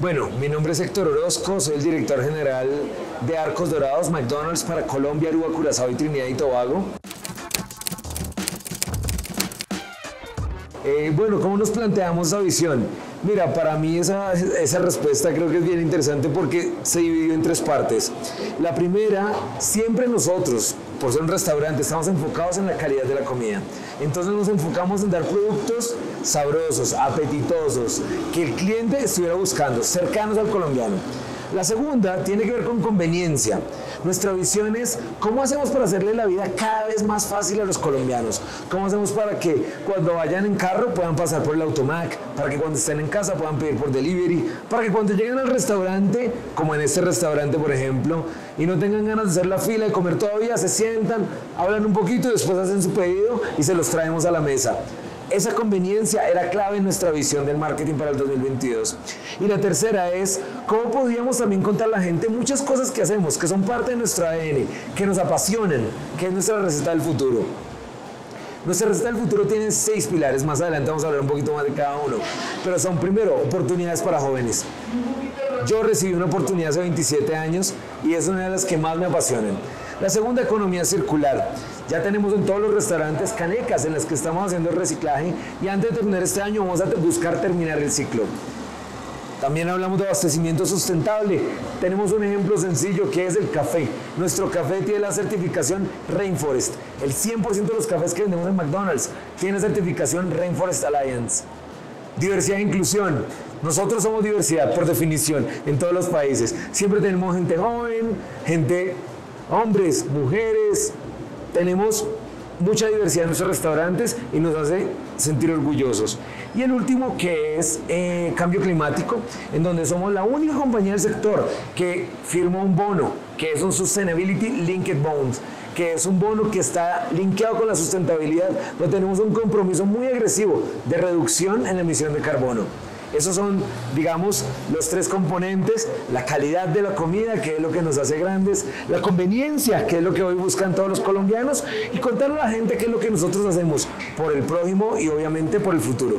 Bueno, mi nombre es Héctor Orozco, soy el director general de Arcos Dorados McDonald's para Colombia, Aruba, Curazao y Trinidad y Tobago. Eh, bueno, ¿cómo nos planteamos esa visión? Mira, para mí esa, esa respuesta creo que es bien interesante porque se dividió en tres partes. La primera, siempre nosotros, por ser un restaurante, estamos enfocados en la calidad de la comida. Entonces nos enfocamos en dar productos sabrosos, apetitosos, que el cliente estuviera buscando, cercanos al colombiano. La segunda tiene que ver con conveniencia. Nuestra visión es cómo hacemos para hacerle la vida cada vez más fácil a los colombianos. Cómo hacemos para que cuando vayan en carro puedan pasar por el automac, para que cuando estén en casa puedan pedir por delivery, para que cuando lleguen al restaurante, como en este restaurante por ejemplo, y no tengan ganas de hacer la fila y comer todavía, se sientan, hablan un poquito y después hacen su pedido y se los traemos a la mesa. Esa conveniencia era clave en nuestra visión del marketing para el 2022. Y la tercera es cómo podíamos también contar a la gente muchas cosas que hacemos, que son parte de nuestro ADN, que nos apasionan, que es nuestra receta del futuro. Nuestra receta del futuro tiene seis pilares, más adelante vamos a hablar un poquito más de cada uno, pero son primero oportunidades para jóvenes. Yo recibí una oportunidad hace 27 años y es una de las que más me apasionan. La segunda, economía circular. Ya tenemos en todos los restaurantes canecas en las que estamos haciendo reciclaje y antes de terminar este año vamos a buscar terminar el ciclo. También hablamos de abastecimiento sustentable. Tenemos un ejemplo sencillo que es el café. Nuestro café tiene la certificación Rainforest. El 100% de los cafés que vendemos en McDonald's tiene certificación Rainforest Alliance. Diversidad e inclusión. Nosotros somos diversidad por definición en todos los países. Siempre tenemos gente joven, gente hombres, mujeres, tenemos mucha diversidad en nuestros restaurantes y nos hace sentir orgullosos. Y el último que es eh, cambio climático, en donde somos la única compañía del sector que firmó un bono, que es un Sustainability Linked Bonds, que es un bono que está linkeado con la sustentabilidad, donde tenemos un compromiso muy agresivo de reducción en la emisión de carbono. Esos son, digamos, los tres componentes, la calidad de la comida, que es lo que nos hace grandes, la conveniencia, que es lo que hoy buscan todos los colombianos, y contarle a la gente qué es lo que nosotros hacemos por el prójimo y obviamente por el futuro.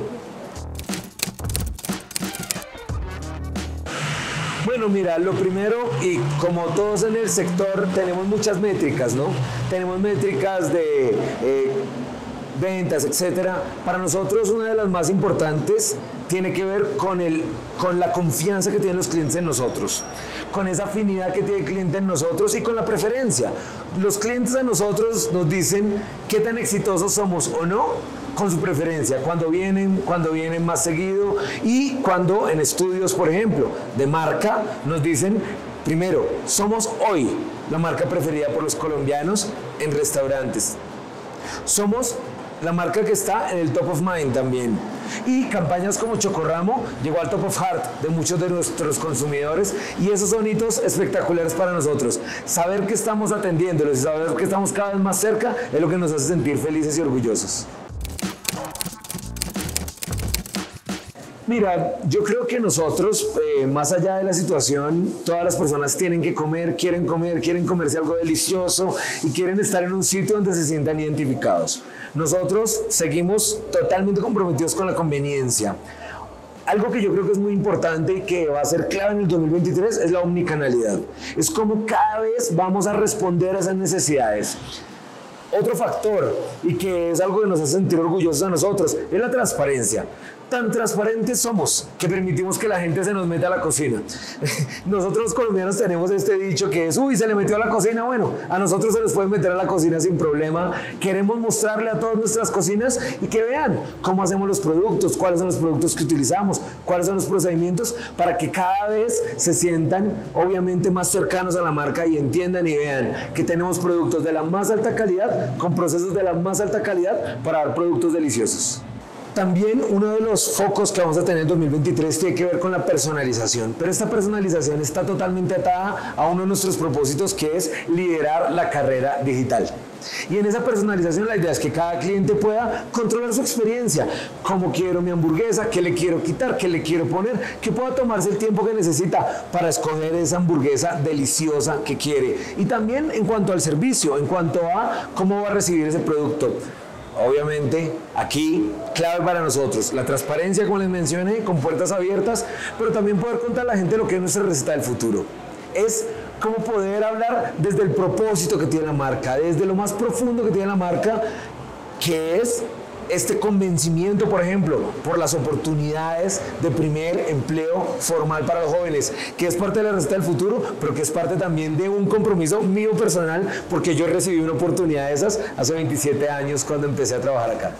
Bueno, mira, lo primero, y como todos en el sector, tenemos muchas métricas, ¿no? Tenemos métricas de eh, ventas, etcétera. Para nosotros una de las más importantes tiene que ver con, el, con la confianza que tienen los clientes en nosotros, con esa afinidad que tiene el cliente en nosotros y con la preferencia. Los clientes a nosotros nos dicen qué tan exitosos somos o no con su preferencia, cuando vienen, cuando vienen más seguido y cuando en estudios, por ejemplo, de marca, nos dicen, primero, somos hoy la marca preferida por los colombianos en restaurantes. Somos la marca que está en el top of mind también. Y campañas como Chocorramo llegó al top of heart de muchos de nuestros consumidores y esos son hitos espectaculares para nosotros. Saber que estamos atendiéndolos y saber que estamos cada vez más cerca es lo que nos hace sentir felices y orgullosos. Mira, yo creo que nosotros, eh, más allá de la situación, todas las personas tienen que comer, quieren comer, quieren comerse algo delicioso y quieren estar en un sitio donde se sientan identificados. Nosotros seguimos totalmente comprometidos con la conveniencia. Algo que yo creo que es muy importante y que va a ser clave en el 2023 es la omnicanalidad. Es como cada vez vamos a responder a esas necesidades. Otro factor, y que es algo que nos hace sentir orgullosos a nosotros, es la transparencia tan transparentes somos que permitimos que la gente se nos meta a la cocina. Nosotros colombianos tenemos este dicho que es, uy, se le metió a la cocina. Bueno, a nosotros se nos puede meter a la cocina sin problema. Queremos mostrarle a todas nuestras cocinas y que vean cómo hacemos los productos, cuáles son los productos que utilizamos, cuáles son los procedimientos para que cada vez se sientan obviamente más cercanos a la marca y entiendan y vean que tenemos productos de la más alta calidad con procesos de la más alta calidad para dar productos deliciosos. También uno de los focos que vamos a tener en 2023 tiene que ver con la personalización, pero esta personalización está totalmente atada a uno de nuestros propósitos que es liderar la carrera digital. Y en esa personalización la idea es que cada cliente pueda controlar su experiencia, cómo quiero mi hamburguesa, qué le quiero quitar, qué le quiero poner, que pueda tomarse el tiempo que necesita para escoger esa hamburguesa deliciosa que quiere. Y también en cuanto al servicio, en cuanto a cómo va a recibir ese producto. Obviamente, aquí, clave para nosotros. La transparencia, como les mencioné, con puertas abiertas, pero también poder contar a la gente lo que es nuestra receta del futuro. Es cómo poder hablar desde el propósito que tiene la marca, desde lo más profundo que tiene la marca, que es este convencimiento, por ejemplo, por las oportunidades de primer empleo formal para los jóvenes, que es parte de la receta del futuro, pero que es parte también de un compromiso mío personal, porque yo recibí una oportunidad de esas hace 27 años cuando empecé a trabajar acá.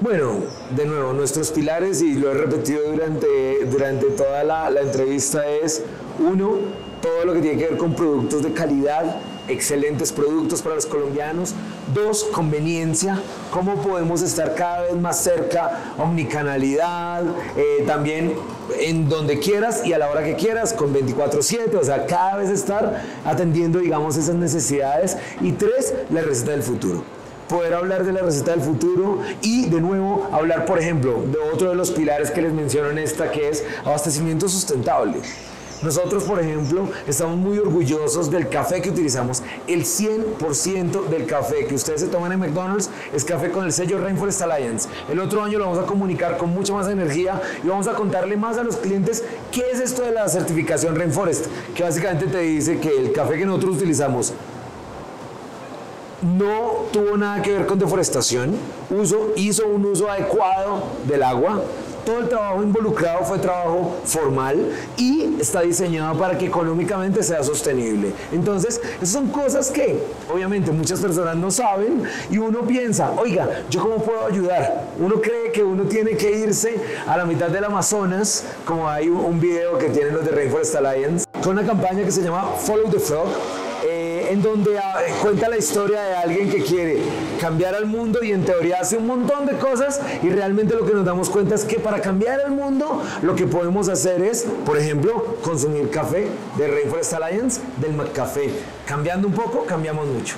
Bueno, de nuevo, nuestros pilares, y lo he repetido durante, durante toda la, la entrevista, es uno, todo lo que tiene que ver con productos de calidad, excelentes productos para los colombianos. Dos, conveniencia, cómo podemos estar cada vez más cerca, omnicanalidad, eh, también en donde quieras y a la hora que quieras, con 24/7, o sea, cada vez estar atendiendo, digamos, esas necesidades. Y tres, la receta del futuro poder hablar de la receta del futuro y de nuevo hablar, por ejemplo, de otro de los pilares que les menciono en esta, que es abastecimiento sustentable. Nosotros, por ejemplo, estamos muy orgullosos del café que utilizamos. El 100% del café que ustedes se toman en McDonald's es café con el sello Rainforest Alliance. El otro año lo vamos a comunicar con mucha más energía y vamos a contarle más a los clientes qué es esto de la certificación Rainforest, que básicamente te dice que el café que nosotros utilizamos no tuvo nada que ver con deforestación, uso, hizo un uso adecuado del agua, todo el trabajo involucrado fue trabajo formal y está diseñado para que económicamente sea sostenible. Entonces, esas son cosas que obviamente muchas personas no saben y uno piensa, oiga, ¿yo cómo puedo ayudar? Uno cree que uno tiene que irse a la mitad del Amazonas, como hay un video que tienen los de Rainforest Alliance, con una campaña que se llama Follow the Frog en donde ah, cuenta la historia de alguien que quiere cambiar al mundo y en teoría hace un montón de cosas y realmente lo que nos damos cuenta es que para cambiar el mundo lo que podemos hacer es, por ejemplo, consumir café de Rainforest Alliance, del McCafé. Cambiando un poco, cambiamos mucho.